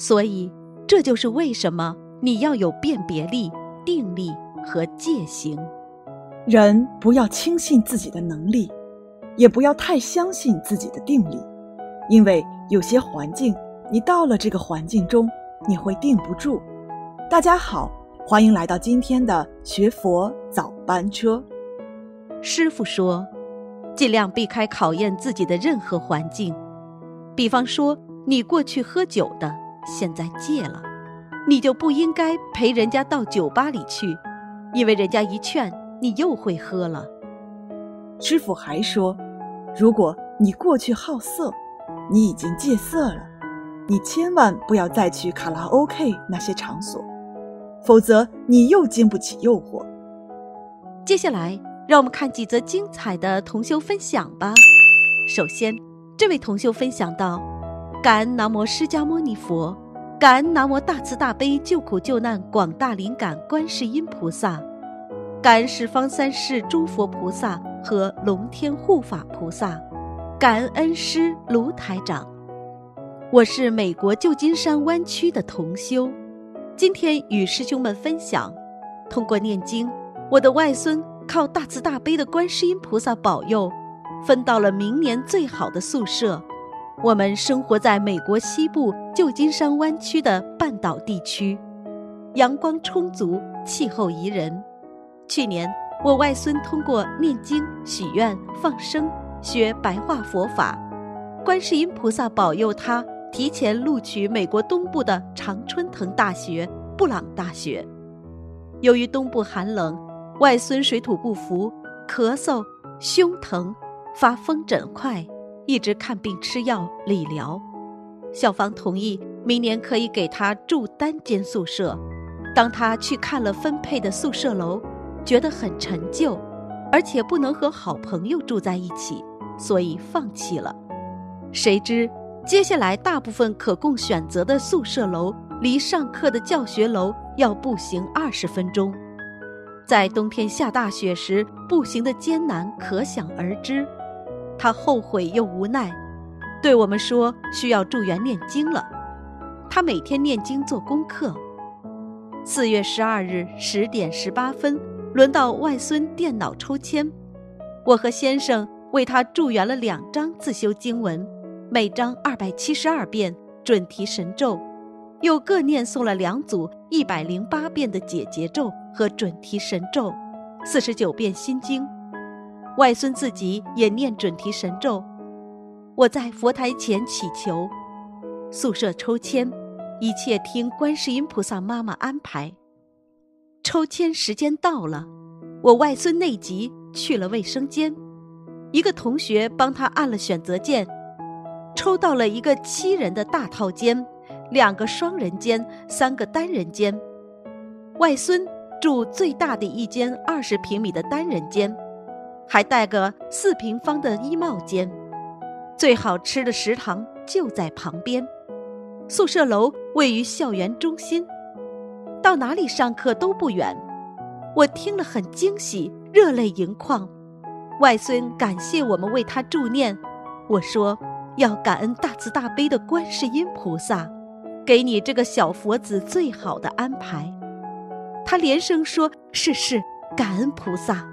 所以，这就是为什么你要有辨别力、定力和戒行。人不要轻信自己的能力，也不要太相信自己的定力，因为有些环境，你到了这个环境中，你会定不住。大家好，欢迎来到今天的学佛早班车。师傅说，尽量避开考验自己的任何环境，比方说，你过去喝酒的，现在戒了，你就不应该陪人家到酒吧里去，因为人家一劝。你又会喝了。师傅还说，如果你过去好色，你已经戒色了，你千万不要再去卡拉 OK 那些场所，否则你又经不起诱惑。接下来，让我们看几则精彩的同修分享吧。首先，这位同修分享到：感恩南无释迦牟尼佛，感恩南无大慈大悲救苦救难广大灵感观世音菩萨。感恩十方三世诸佛菩萨和龙天护法菩萨，感恩恩师卢台长。我是美国旧金山湾区的同修，今天与师兄们分享：通过念经，我的外孙靠大慈大悲的观世音菩萨保佑，分到了明年最好的宿舍。我们生活在美国西部旧金山湾区的半岛地区，阳光充足，气候宜人。去年，我外孙通过念经、许愿、放生、学白话佛法，观世音菩萨保佑他提前录取美国东部的常春藤大学——布朗大学。由于东部寒冷，外孙水土不服，咳嗽、胸疼、发风疹块，一直看病吃药理疗。校方同意明年可以给他住单间宿舍。当他去看了分配的宿舍楼。觉得很陈旧，而且不能和好朋友住在一起，所以放弃了。谁知接下来大部分可供选择的宿舍楼离上课的教学楼要步行二十分钟，在冬天下大雪时步行的艰难可想而知。他后悔又无奈，对我们说需要助缘念经了。他每天念经做功课。四月十二日十点十八分。轮到外孙电脑抽签，我和先生为他助缘了两张自修经文，每张二百七十二遍准提神咒，又各念诵了两组一百零八遍的解结咒和准提神咒，四十九遍心经。外孙自己也念准提神咒。我在佛台前祈求，宿舍抽签，一切听观世音菩萨妈妈安排。抽签时间到了，我外孙内急去了卫生间，一个同学帮他按了选择键，抽到了一个七人的大套间，两个双人间，三个单人间。外孙住最大的一间二十平米的单人间，还带个四平方的衣帽间，最好吃的食堂就在旁边，宿舍楼位于校园中心。到哪里上课都不远，我听了很惊喜，热泪盈眶。外孙感谢我们为他助念，我说要感恩大慈大悲的观世音菩萨，给你这个小佛子最好的安排。他连声说是是，感恩菩萨。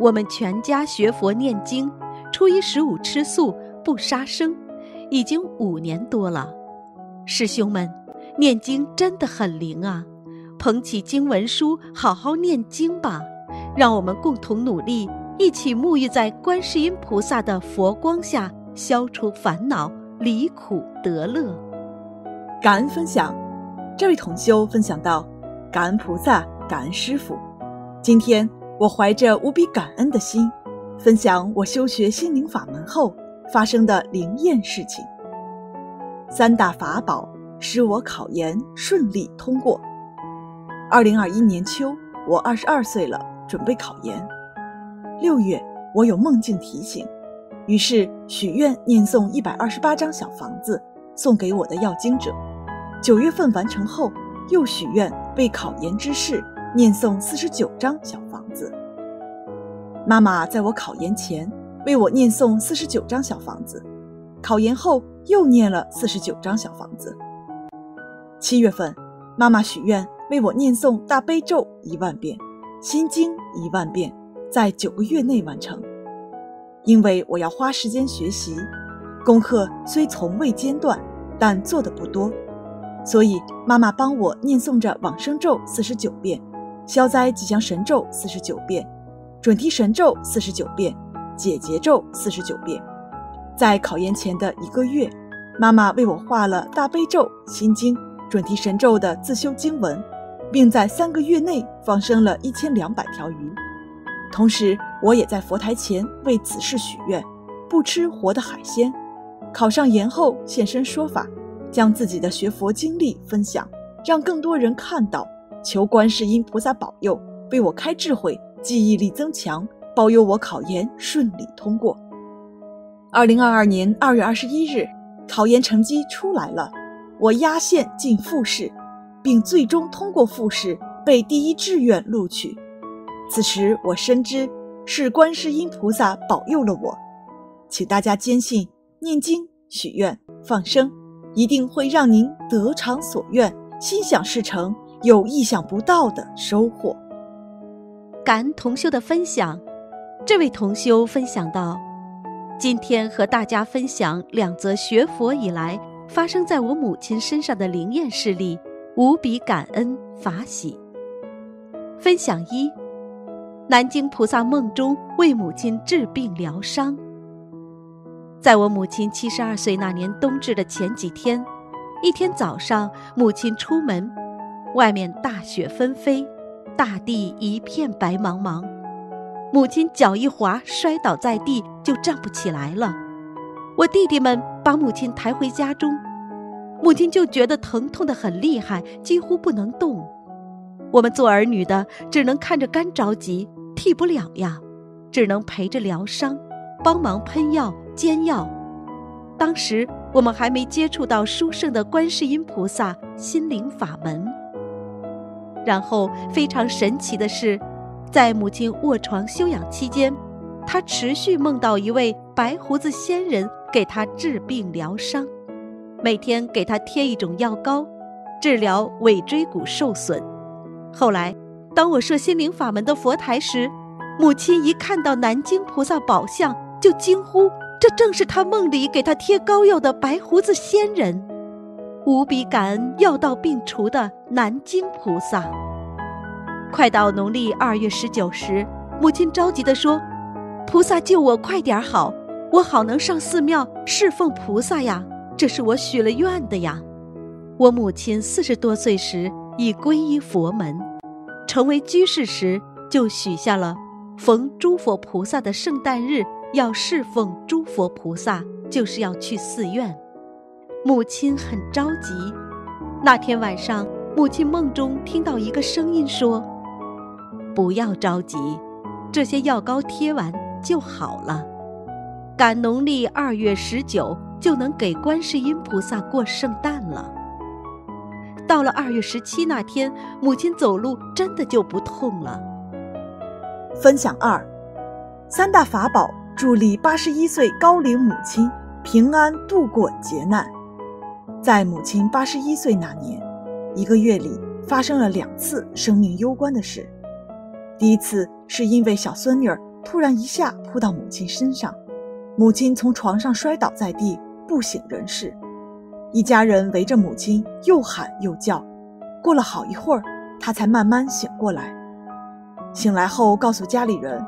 我们全家学佛念经，初一十五吃素不杀生，已经五年多了。师兄们。念经真的很灵啊！捧起经文书，好好念经吧。让我们共同努力，一起沐浴在观世音菩萨的佛光下，消除烦恼，离苦得乐。感恩分享，这位同修分享到：感恩菩萨，感恩师傅。今天我怀着无比感恩的心，分享我修学心灵法门后发生的灵验事情。三大法宝。使我考研顺利通过。二零二一年秋，我二十二岁了，准备考研。六月，我有梦境提醒，于是许愿念诵一百二十八张小房子送给我的要经者。九月份完成后，又许愿为考研之事念诵四十九张小房子。妈妈在我考研前为我念诵四十九张小房子，考研后又念了四十九张小房子。七月份，妈妈许愿为我念诵大悲咒一万遍，心经一万遍，在九个月内完成。因为我要花时间学习，功课虽从未间断，但做的不多，所以妈妈帮我念诵着往生咒四十九遍，消灾吉祥神咒四十九遍，准提神咒四十九遍，解结咒四十九遍。在考研前的一个月，妈妈为我画了大悲咒、心经、准提神咒的自修经文，并在三个月内放生了一千两百条鱼。同时，我也在佛台前为此事许愿，不吃活的海鲜。考上研后现身说法，将自己的学佛经历分享，让更多人看到。求观世音菩萨保佑，为我开智慧，记忆力增强，保佑我考研顺利通过。二零二二年二月二十一日，考研成绩出来了，我压线进复试，并最终通过复试，被第一志愿录取。此时我深知是观世音菩萨保佑了我，请大家坚信，念经、许愿、放生，一定会让您得偿所愿，心想事成，有意想不到的收获。感恩同修的分享，这位同修分享到：今天和大家分享两则学佛以来发生在我母亲身上的灵验事例，无比感恩法喜。分享一。南京菩萨梦中为母亲治病疗伤。在我母亲七十二岁那年冬至的前几天，一天早上，母亲出门，外面大雪纷飞，大地一片白茫茫。母亲脚一滑，摔倒在地，就站不起来了。我弟弟们把母亲抬回家中，母亲就觉得疼痛的很厉害，几乎不能动。我们做儿女的只能看着干着急。替不了呀，只能陪着疗伤，帮忙喷药、煎药。当时我们还没接触到殊胜的观世音菩萨心灵法门。然后非常神奇的是，在母亲卧床休养期间，她持续梦到一位白胡子仙人给她治病疗伤，每天给她贴一种药膏，治疗尾椎骨受损。后来。当我设心灵法门的佛台时，母亲一看到南京菩萨宝像，就惊呼：“这正是她梦里给她贴膏药的白胡子仙人！”无比感恩药到病除的南京菩萨。快到农历二月十九时，母亲着急地说：“菩萨救我快点好，我好能上寺庙侍奉菩萨呀！这是我许了愿的呀。”我母亲四十多岁时已皈依佛门。成为居士时，就许下了逢诸佛菩萨的圣诞日要侍奉诸佛菩萨，就是要去寺院。母亲很着急。那天晚上，母亲梦中听到一个声音说：“不要着急，这些药膏贴完就好了。赶农历二月十九，就能给观世音菩萨过圣诞了。”到了二月十七那天，母亲走路真的就不痛了。分享二，三大法宝助力八十一岁高龄母亲平安度过劫难。在母亲八十一岁那年，一个月里发生了两次生命攸关的事。第一次是因为小孙女儿突然一下扑到母亲身上，母亲从床上摔倒在地，不省人事。一家人围着母亲又喊又叫，过了好一会儿，她才慢慢醒过来。醒来后，告诉家里人，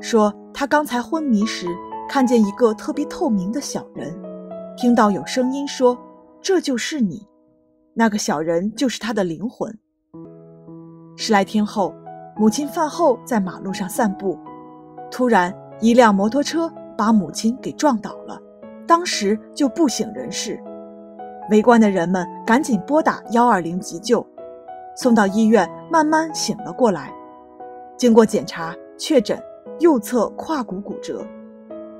说她刚才昏迷时看见一个特别透明的小人，听到有声音说：“这就是你。”那个小人就是他的灵魂。十来天后，母亲饭后在马路上散步，突然一辆摩托车把母亲给撞倒了，当时就不省人事。围观的人们赶紧拨打幺二零急救，送到医院，慢慢醒了过来。经过检查，确诊右侧胯骨骨折。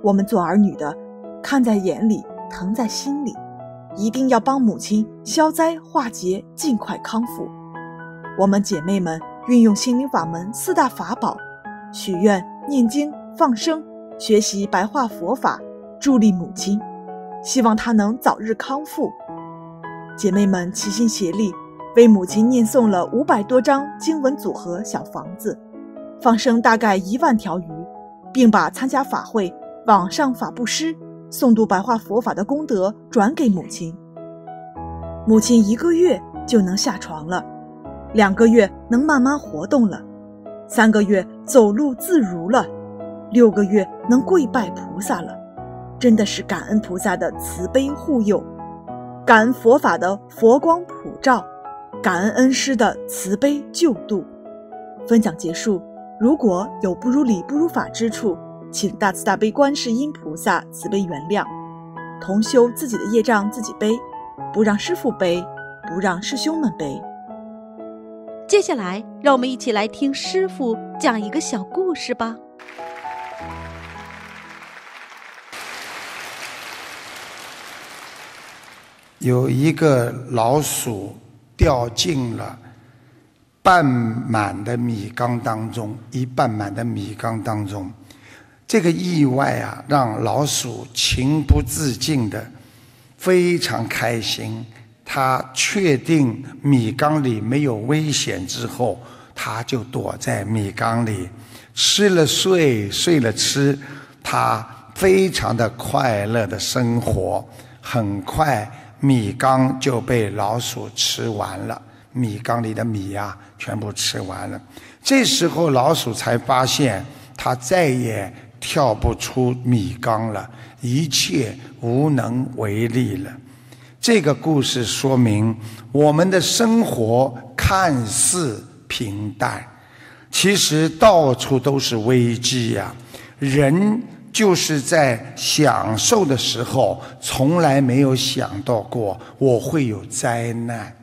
我们做儿女的，看在眼里，疼在心里，一定要帮母亲消灾化劫，尽快康复。我们姐妹们运用心灵法门四大法宝，许愿、念经、放生，学习白话佛法，助力母亲，希望她能早日康复。姐妹们齐心协力，为母亲念诵了五百多张经文组合小房子，放生大概一万条鱼，并把参加法会、网上法布施、诵读白话佛法的功德转给母亲。母亲一个月就能下床了，两个月能慢慢活动了，三个月走路自如了，六个月能跪拜菩萨了。真的是感恩菩萨的慈悲护佑，感恩佛法的佛光普照。感恩恩师的慈悲救度。分享结束。如果有不如理、不如法之处，请大慈大悲观世音菩萨慈悲原谅。同修自己的业障自己背，不让师父背，不让师兄们背。接下来，让我们一起来听师傅讲一个小故事吧。有一个老鼠。掉进了半满的米缸当中，一半满的米缸当中，这个意外啊，让老鼠情不自禁的非常开心。它确定米缸里没有危险之后，它就躲在米缸里吃了睡，睡了吃，它非常的快乐的生活。很快。米缸就被老鼠吃完了，米缸里的米呀，全部吃完了。这时候老鼠才发现，它再也跳不出米缸了，一切无能为力了。这个故事说明，我们的生活看似平淡，其实到处都是危机呀。人。就是在享受的时候，从来没有想到过我会有灾难。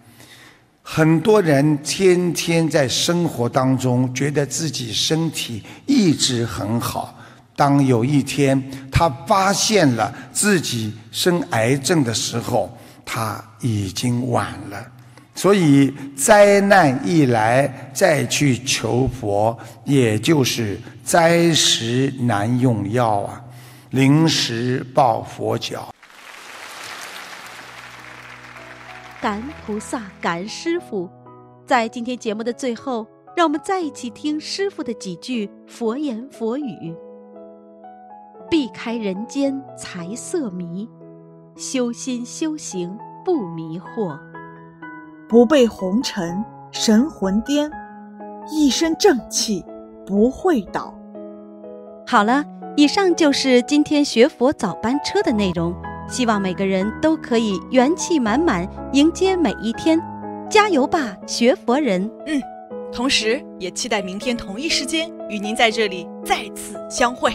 很多人天天在生活当中，觉得自己身体一直很好。当有一天他发现了自己生癌症的时候，他已经晚了。所以灾难一来，再去求佛，也就是灾时难用药啊，临时抱佛脚。感恩菩萨，感恩师傅。在今天节目的最后，让我们再一起听师傅的几句佛言佛语：避开人间财色迷，修心修行不迷惑。不被红尘神魂颠，一身正气不会倒。好了，以上就是今天学佛早班车的内容。希望每个人都可以元气满满迎接每一天，加油吧，学佛人！嗯，同时也期待明天同一时间与您在这里再次相会。